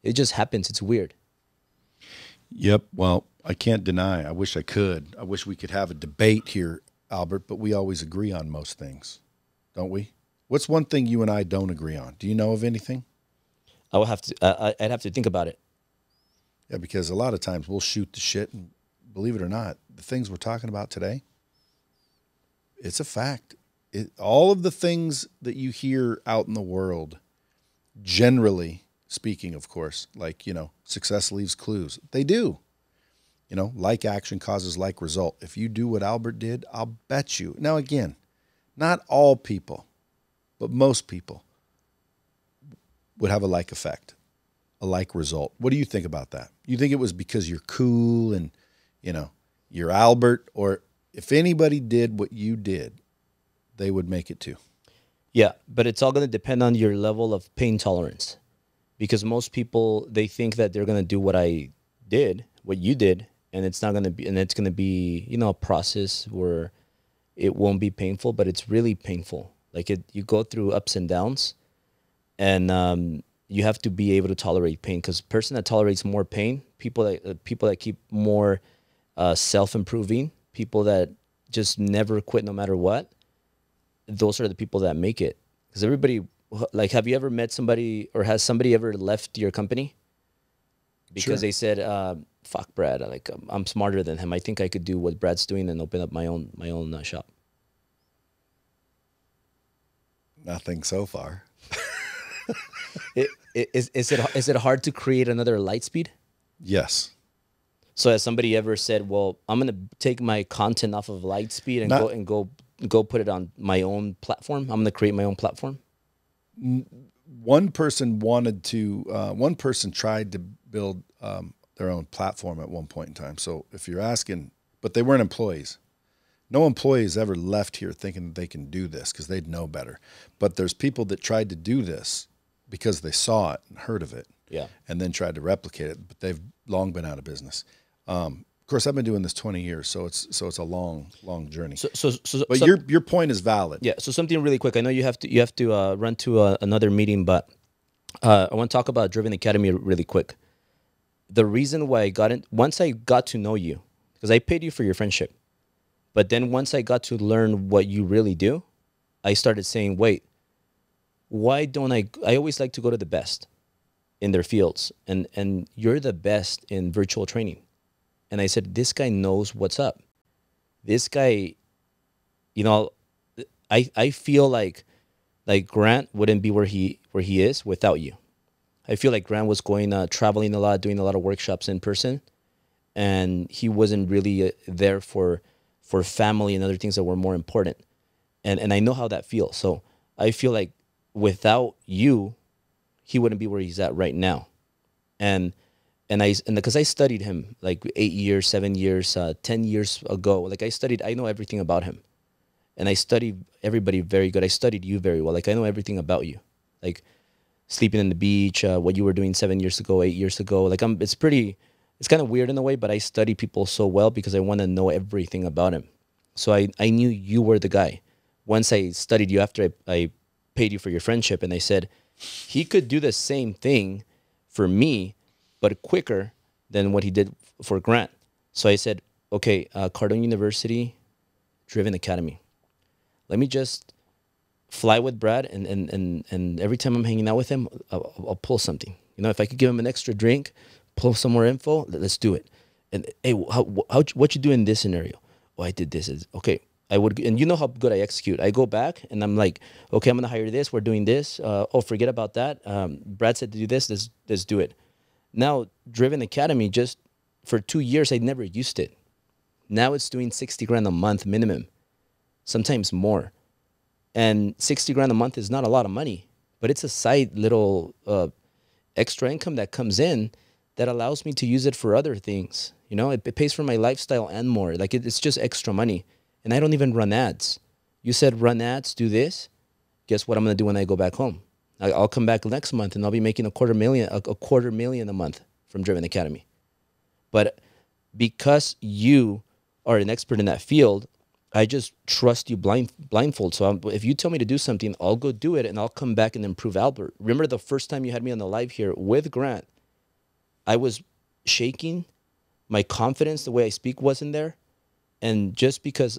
It just happens. It's weird. Yep. Well, I can't deny. I wish I could. I wish we could have a debate here, Albert, but we always agree on most things, don't we? What's one thing you and I don't agree on? Do you know of anything? I will have to. Uh, I- I'd have to think about it. Yeah, because a lot of times we'll shoot the shit, and believe it or not, the things we're talking about today, it's a fact. It, all of the things that you hear out in the world, generally speaking, of course, like, you know, success leaves clues. They do. You know, like action causes like result. If you do what Albert did, I'll bet you. Now, again, not all people, but most people would have a like effect a like result. What do you think about that? You think it was because you're cool and, you know, you're Albert, or if anybody did what you did, they would make it too. Yeah, but it's all going to depend on your level of pain tolerance, because most people they think that they're going to do what I did, what you did, and it's not going to be, and it's going to be, you know, a process where it won't be painful, but it's really painful. Like it, you go through ups and downs, and um, you have to be able to tolerate pain. Because person that tolerates more pain, people that uh, people that keep more uh, self improving, people that just never quit no matter what, those are the people that make it. Because everybody, like, have you ever met somebody or has somebody ever left your company because Sure. they said, uh, "Fuck Brad, like I'm, I'm smarter than him. I think I could do what Brad's doing and open up my own my own uh, shop." Nothing so far. <laughs> It, it, is, is it is it hard to create another Lightspeed? Yes. So has somebody ever said, "Well, I'm gonna take my content off of Lightspeed and Not- go and go go put it on my own platform. I'm gonna create my own platform." One person wanted to, uh, one person tried to build um, their own platform at one point in time. So if you're asking, but they weren't employees. No employees ever left here thinking that they can do this because they'd know better. But there's people that tried to do this because they saw it and heard of it. Yeah. and then tried to replicate it, but they've long been out of business. Um, of course, I've been doing this 20 years, so it's so it's a long, long journey. So, so, so but your your point is valid. Yeah. So something really quick. I know you have to you have to uh, run to uh, another meeting, but uh, I want to talk about Driven Academy really quick. The reason why I got in once I got to know you, because I paid you for your friendship, but then once I got to learn what you really do, I started saying, wait, why don't I? I always like to go to the best in their fields, and and you're the best in virtual training, and I said, this guy knows what's up. This guy you know, I I feel like like Grant wouldn't be where he where he is without you. I feel like Grant was going uh, traveling a lot, doing a lot of workshops in person, and he wasn't really uh, there for for family and other things that were more important. And and I know how that feels. So I feel like without you, he wouldn't be where he's at right now. And and I and because I studied him like eight years, seven years, uh, ten years ago. Like I studied, I know everything about him and I studied everybody very good. I studied you very well. Like I know everything about you, like sleeping in the beach, uh, what you were doing seven years ago, eight years ago. Like I'm, it's pretty, it's kind of weird in a way, but I study people so well because I want to know everything about him. So I, I knew you were the guy. Once I studied you after I, I paid you for your friendship, and I said he could do the same thing for me, but quicker than what he did for Grant. So I said, okay, uh, Cardone University, Driven Academy let me just fly with Brad and and and, and every time I'm hanging out with him, I'll, I'll pull something. You know, if I could give him an extra drink, pull some more info, let- let's do it. And hey, how, how what you do in this scenario? Oh, I did this. Is okay. I would, and you know how good I execute. I go back and I'm like, okay, I'm gonna hire this. We're doing this. Uh, oh, forget about that. Um, Brad said to do this. Let's let's do it. Now, Driven Academy, just for two years, I never used it. Now it's doing sixty grand a month minimum sometimes more. And 60 grand a month is not a lot of money, but it's a side little uh, extra income that comes in that allows me to use it for other things. You know, it, it pays for my lifestyle and more. Like it, it's just extra money. And I don't even run ads. You said run ads, do this. Guess what I'm going to do when I go back home? I'll come back next month and I'll be making a quarter million, a, a quarter million a month from Driven Academy. But because you are an expert in that field, I just trust you blind blindfold. So I'm, if you tell me to do something, I'll go do it, and I'll come back and improve Albert. Remember the first time you had me on the live here with Grant, I was shaking. My confidence, the way I speak, wasn't there, and just because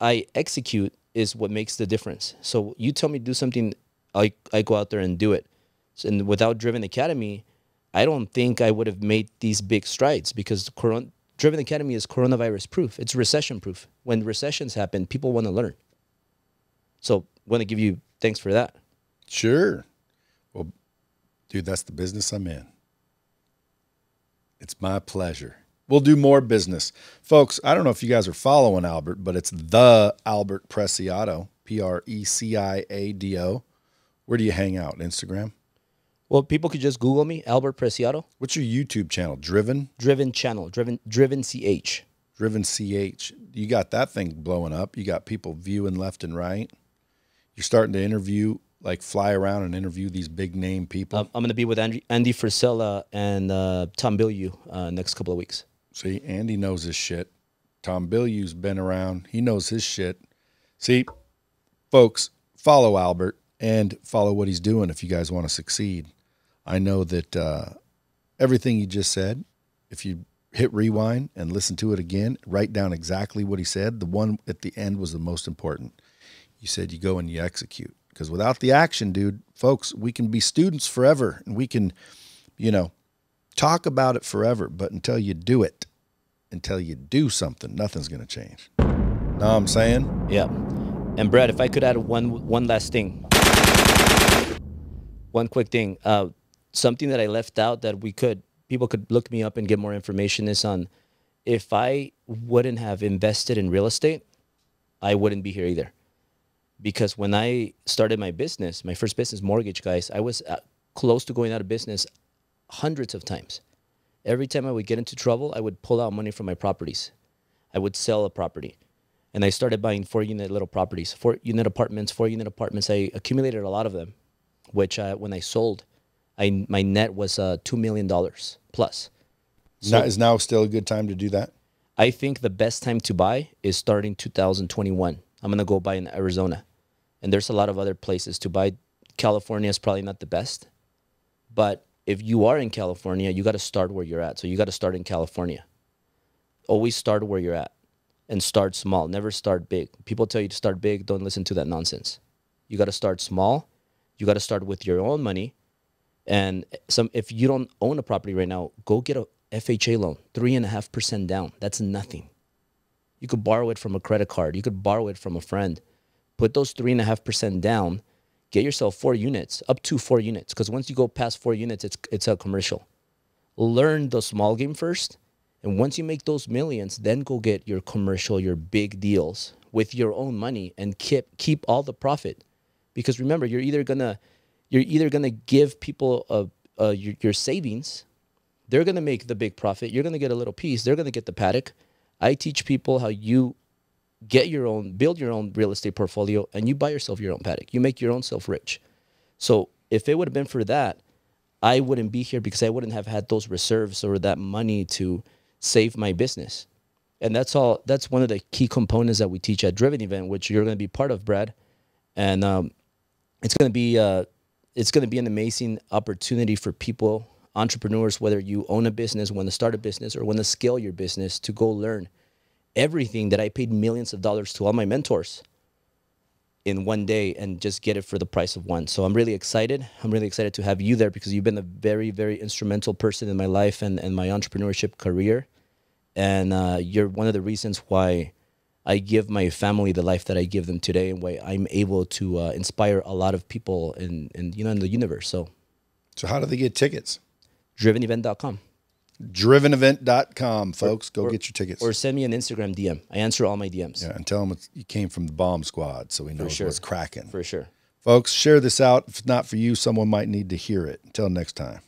I execute is what makes the difference. So you tell me to do something, I I go out there and do it. So, and without Driven Academy, I don't think I would have made these big strides because coron- Driven Academy is coronavirus proof. It's recession proof. When recessions happen, people want to learn. So, want to give you thanks for that. Sure. Well, dude, that's the business I'm in. It's my pleasure. We'll do more business. Folks, I don't know if you guys are following Albert, but it's the Albert Preciado, P R E C I A D O. Where do you hang out? Instagram? Well, people could just Google me, Albert Preciado, What's your YouTube channel? Driven? Driven Channel, Driven Driven CH. Driven CH. You got that thing blowing up. You got people viewing left and right. You're starting to interview, like fly around and interview these big name people. Um, I'm going to be with Andy, Andy Frisella and uh, Tom Bilyeu uh, next couple of weeks. See, Andy knows his shit. Tom Bilyeu's been around. He knows his shit. See, folks, follow Albert and follow what he's doing if you guys want to succeed. I know that uh, everything you just said, if you hit rewind and listen to it again, write down exactly what he said. The one at the end was the most important. You said you go and you execute. Because without the action, dude, folks, we can be students forever and we can, you know, talk about it forever, but until you do it, until you do something, nothing's going to change. Know what I'm saying? Yeah. And Brad, if I could add one one last thing, one quick thing, uh, something that I left out that we could people could look me up and get more information is on if I wouldn't have invested in real estate, I wouldn't be here either. Because when I started my business, my first business, mortgage guys, I was uh, close to going out of business hundreds of times. Every time I would get into trouble, I would pull out money from my properties. I would sell a property. And I started buying four unit little properties, four unit apartments, four unit apartments. I accumulated a lot of them, which uh, when I sold, I my net was uh, two million dollars plus. now, is now still a good time to do that? I think the best time to buy is starting 2021. I'm gonna go buy in Arizona, and there's a lot of other places to buy. California is probably not the best, but if you are in California, you got to start where you're at. So you got to start in California. Always start where you're at, and start small. Never start big. People tell you to start big. Don't listen to that nonsense. You got to start small. You got to start with your own money, and some. If you don't own a property right now, go get a FHA loan, three and a half percent down. That's nothing. You could borrow it from a credit card. You could borrow it from a friend. Put those three and a half percent down. Get yourself four units, up to four units. Because once you go past four units, it's it's a commercial. Learn the small game first, and once you make those millions, then go get your commercial, your big deals with your own money, and keep keep all the profit. Because remember, you're either gonna you're either gonna give people a, a your, your savings they're going to make the big profit. You're going to get a little piece. They're going to get the Patek. I teach people how you get your own, build your own real estate portfolio, and you buy yourself your own Patek. You make your own self rich. So if it would have been for that, I wouldn't be here because I wouldn't have had those reserves or that money to save my business. And that's all. That's one of the key components that we teach at Driven Event, which you're going to be part of, Brad. And um, it's going to be uh, it's going to be an amazing opportunity for people entrepreneurs, whether you own a business, want to start a business, or want to scale your business, to go learn everything that I paid millions of dollars to all my mentors in one day and just get it for the price of one. So I'm really excited. I'm really excited to have you there because you've been a very, very instrumental person in my life and, and my entrepreneurship career. And uh, you're one of the reasons why I give my family the life that I give them today and why I'm able to uh, inspire a lot of people in, in, you know, in the universe. So, so how do they get tickets? drivenevent.com. Drivenevent.com, folks. Go or, get your tickets. Or send me an Instagram DM. I answer all my DMs. Yeah, and tell them you came from the bomb squad so we know sure. what's cracking. For sure. Folks, share this out. If not for you, someone might need to hear it. Until next time.